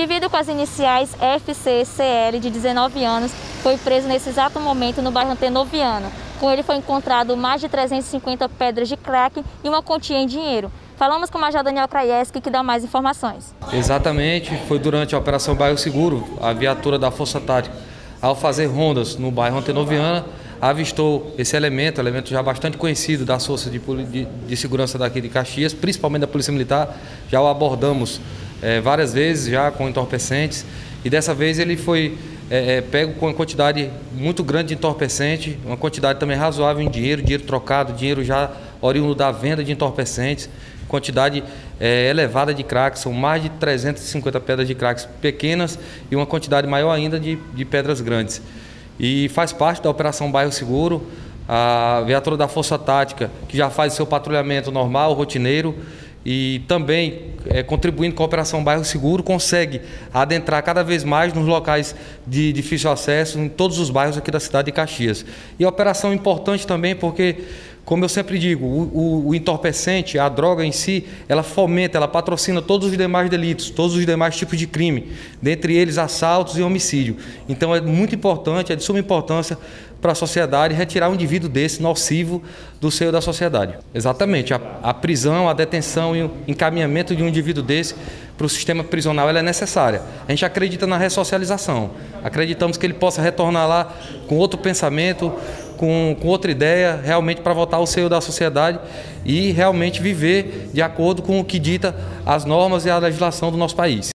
indivíduo com as iniciais FCCL, de 19 anos, foi preso nesse exato momento no bairro Antenoviano. Com ele foi encontrado mais de 350 pedras de crack e uma quantia em dinheiro. Falamos com o Major Daniel Krajeski, que dá mais informações. Exatamente, foi durante a Operação Bairro Seguro, a viatura da Força Tática, ao fazer rondas no bairro Antenoviana, avistou esse elemento, elemento já bastante conhecido das forças de, de, de, segurança daqui de Caxias, principalmente da Polícia Militar. Já o abordamos é, várias vezes já com entorpecentes e dessa vez ele foi é, é, pego com uma quantidade muito grande de entorpecente, uma quantidade também razoável em dinheiro, dinheiro trocado, dinheiro já oriundo da venda de entorpecentes quantidade é, elevada de cracks, são mais de 350 pedras de cracks pequenas e uma quantidade maior ainda de, de pedras grandes. E faz parte da Operação Bairro Seguro, a viatura da Força Tática, que já faz seu patrulhamento normal, rotineiro, e também é, contribuindo com a Operação Bairro Seguro, consegue adentrar cada vez mais nos locais de difícil acesso, em todos os bairros aqui da cidade de Caxias. E operação é importante também porque como eu sempre digo, o, o, o, entorpecente, a droga em si, ela fomenta, ela patrocina todos os demais delitos, todos os demais tipos de crime, dentre eles assaltos e homicídio. Então é muito importante, é de suma importância para a sociedade retirar um indivíduo desse nocivo do seio da sociedade. Exatamente, a, a prisão, a detenção e o encaminhamento de um indivíduo desse para o sistema prisional é necessária. A gente acredita na ressocialização, acreditamos que ele possa retornar lá com outro pensamento, com, com outra ideia, realmente para voltar ao seio da sociedade e realmente viver de acordo com o que dita as normas e a legislação do nosso país.